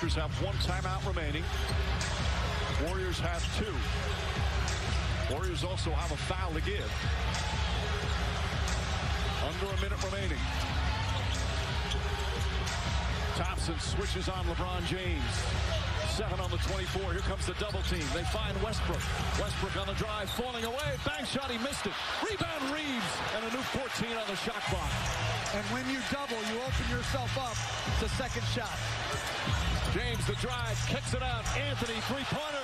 Lakers have one timeout remaining. Warriors have two. Warriors also have a foul to give. Under a minute remaining. Thompson switches on LeBron James. Seven on the 24. Here comes the double team. They find Westbrook. Westbrook on the drive, falling away. Bang shot, he missed it. Rebound Reaves. And a new 14 on the shot clock. And when you double, you open yourself up to second shot. James, the drive, kicks it out. Anthony, three-pointer.